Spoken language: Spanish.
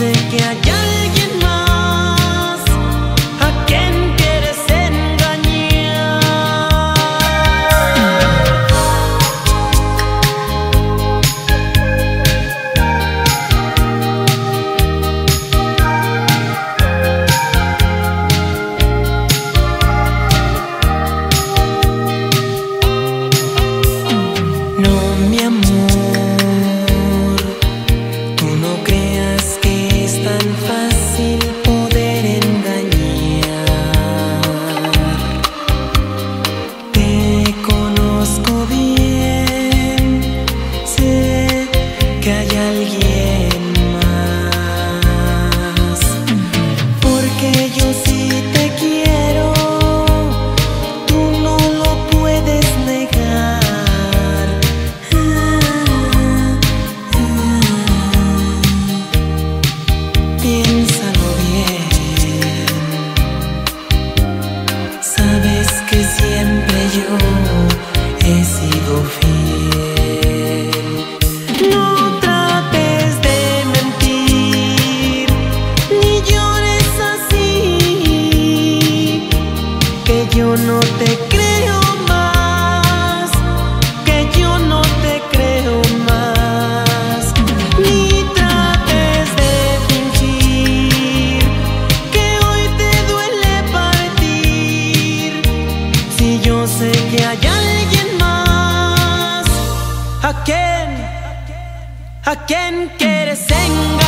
sé que hay yo no te creo más, que yo no te creo más. Ni trates de fingir que hoy te duele partir. Si yo sé que hay alguien más, ¿a quién? ¿A quién quieres engañar?